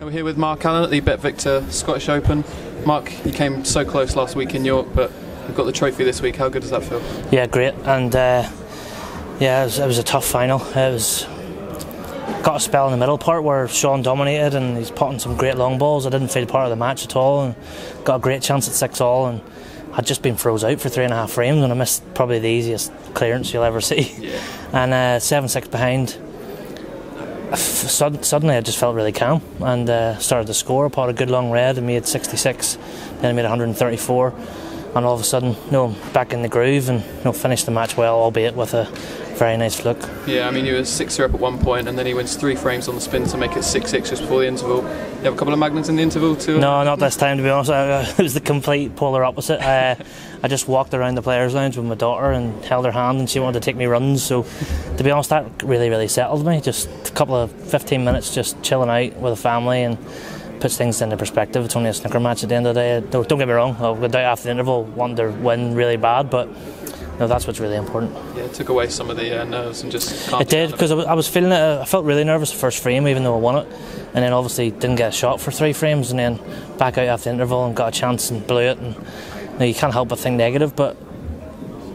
We're here with Mark Allen at the BetVictor Scottish Open. Mark, you came so close last week in York, but you've got the trophy this week. How good does that feel? Yeah, great. And uh, yeah, it was, it was, a tough final. It was got a spell in the middle part where Shaun dominated and he's putting some great long balls. I didn't feel part of the match at all, and got a great chance at six all. And I'd just been froze out for three and a half frames, and I missed probably the easiest clearance you'll ever see. Yeah. And uh, seven six behind suddenly I just felt really calm and uh, started to score. Put a good long red and made 66, then I made 134, and all of a sudden, you know, back in the groove and you know, finished the match well, albeit with a very nice fluke. Yeah, I mean, he was 6 up at one point, and then he wins three frames on the spin to make it 6 6 just before the interval. You have a couple of magnets in the interval too? No, not this time, to be honest. it was the complete polar opposite. Uh, I just walked around the players' lounge with my daughter and held her hand, and she wanted to take me runs. So, to be honest, that really, really settled me. Just a couple of 15 minutes just chilling out with a family and puts things into perspective. It's only a snooker match at the end of the day. Don't, don't get me wrong, I'll go out after the interval, wanting to win really bad, but no, that's what's really important. Yeah, it took away some of the uh, nerves and just. It did because I was feeling it. I felt really nervous the first frame, even though I won it, and then obviously didn't get a shot for three frames, and then back out after the interval and got a chance and blew it. And you, know, you can't help but think negative, but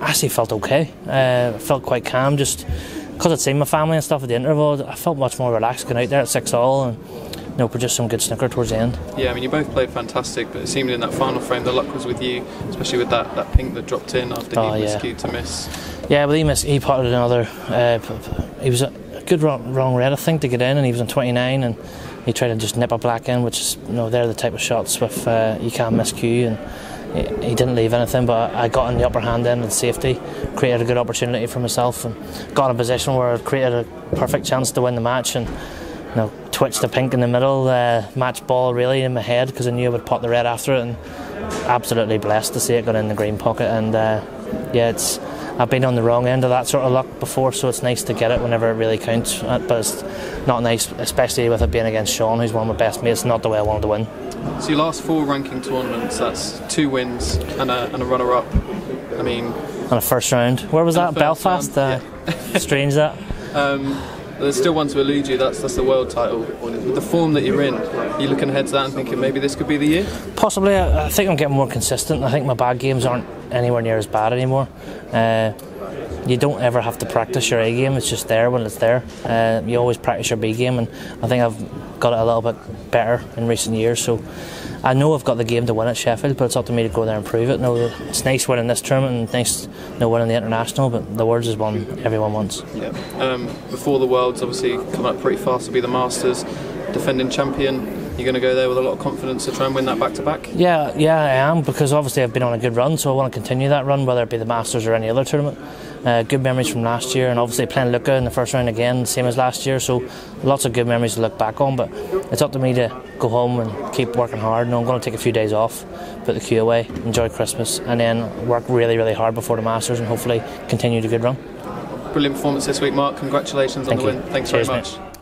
I actually felt okay. Uh, felt quite calm, just because I'd seen my family and stuff at the interval. I felt much more relaxed going out there at six all and you know, produced some good snooker towards the end. Yeah, I mean, you both played fantastic, but it seemed in that final frame the luck was with you, especially with that, that pink that dropped in after oh, he yeah. to miss. Yeah, well, he missed. He potted another. Uh, he was a good wrong, wrong red, I think, to get in, and he was on 29, and he tried to just nip a black in, which is, you know, they're the type of shots with uh, you can't miscue, and he, he didn't leave anything. But I got in the upper hand then with safety, created a good opportunity for myself, and got in a position where I created a perfect chance to win the match, and you know, twitched the pink in the middle, uh, match ball really in my head because I knew I would pot the red after it, and absolutely blessed to see it go in the green pocket. And uh, yeah, it's I've been on the wrong end of that sort of luck before, so it's nice to get it whenever it really counts. Uh, but it's not nice, especially with it being against Shaun, who's one of my best mates. Not the way I wanted to win. So your last four ranking tournaments, that's two wins and a, and a runner-up. I mean, on a first round. Where was that? Belfast. Round, uh, yeah. strange that. Um, there's still one to elude you. That's that's the world title. With the form that you're in, you're looking ahead to that and thinking maybe this could be the year. Possibly. I, I think I'm getting more consistent. I think my bad games aren't anywhere near as bad anymore. Uh, you don't ever have to practice your A game. It's just there when it's there. Uh, you always practice your B game, and I think I've got it a little bit better in recent years. So I know I've got the game to win at Sheffield, but it's up to me to go there and prove it. No, it's nice winning this tournament and nice know, winning the international, but the Worlds is one everyone wants. Yeah. Um, before the Worlds, obviously come up pretty fast to be the Masters, defending champion. You're going to go there with a lot of confidence to try and win that back to back. Yeah, yeah, I am because obviously I've been on a good run, so I want to continue that run, whether it be the Masters or any other tournament. Uh, good memories from last year, and obviously playing Luca in the first round again, same as last year. So lots of good memories to look back on. But it's up to me to go home and keep working hard. And I'm going to take a few days off, put the cue away, enjoy Christmas, and then work really, really hard before the Masters, and hopefully continue the good run. Brilliant performance this week, Mark. Congratulations Thank on the you. win. Thanks Cheers, very much. Mate.